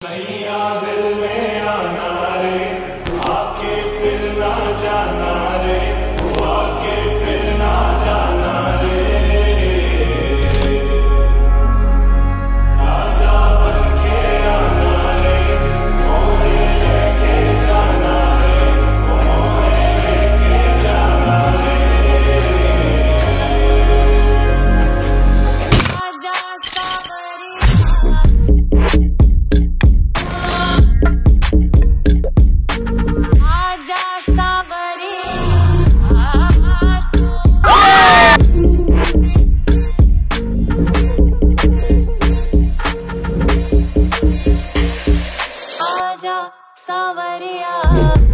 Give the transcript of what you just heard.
सैया दिल में आना रे आके फिर ना जाना। जा सावरिया।